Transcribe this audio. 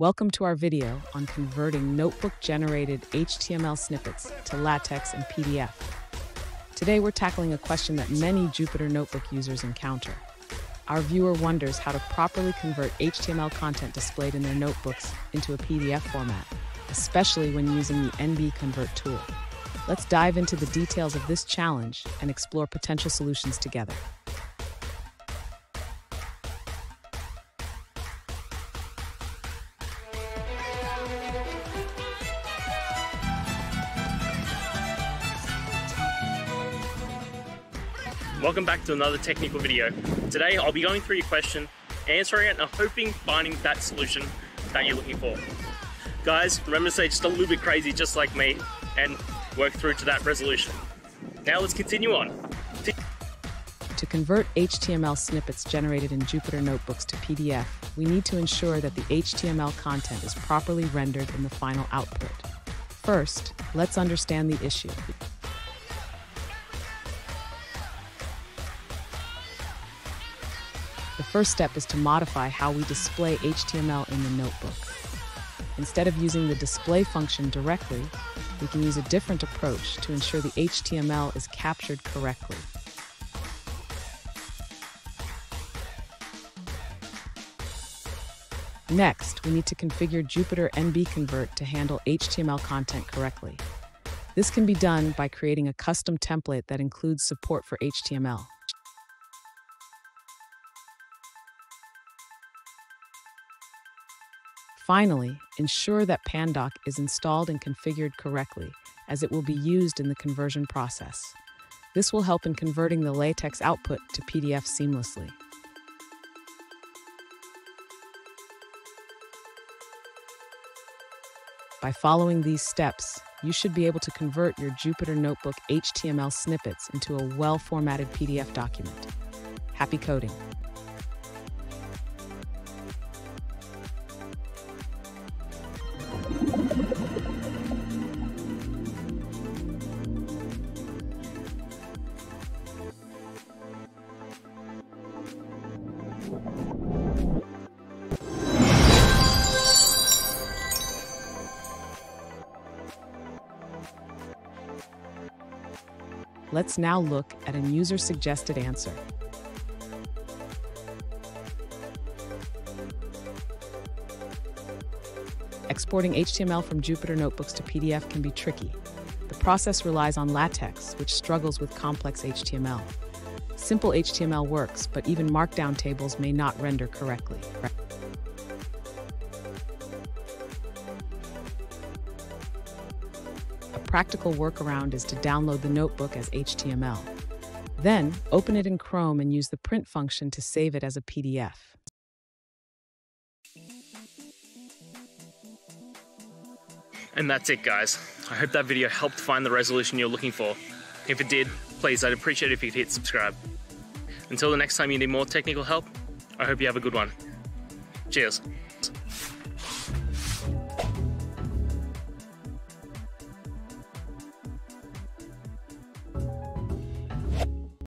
Welcome to our video on converting notebook-generated HTML snippets to LaTeX and PDF. Today we're tackling a question that many Jupyter Notebook users encounter. Our viewer wonders how to properly convert HTML content displayed in their notebooks into a PDF format, especially when using the NB Convert tool. Let's dive into the details of this challenge and explore potential solutions together. Welcome back to another technical video. Today I'll be going through your question, answering it, and hoping finding that solution that you're looking for. Guys, remember to stay just a little bit crazy just like me and work through to that resolution. Now let's continue on. To convert HTML snippets generated in Jupyter Notebooks to PDF, we need to ensure that the HTML content is properly rendered in the final output. First, let's understand the issue. The first step is to modify how we display HTML in the notebook. Instead of using the display function directly, we can use a different approach to ensure the HTML is captured correctly. Next, we need to configure Jupyter NB Convert to handle HTML content correctly. This can be done by creating a custom template that includes support for HTML. Finally, ensure that Pandoc is installed and configured correctly, as it will be used in the conversion process. This will help in converting the LaTeX output to PDF seamlessly. By following these steps, you should be able to convert your Jupyter Notebook HTML snippets into a well-formatted PDF document. Happy coding! Let's now look at a user-suggested answer. Exporting HTML from Jupyter Notebooks to PDF can be tricky. The process relies on LaTeX, which struggles with complex HTML. Simple HTML works, but even Markdown tables may not render correctly. Practical workaround is to download the notebook as HTML. Then, open it in Chrome and use the print function to save it as a PDF. And that's it guys. I hope that video helped find the resolution you're looking for. If it did, please I'd appreciate it if you could hit subscribe. Until the next time you need more technical help, I hope you have a good one. Cheers.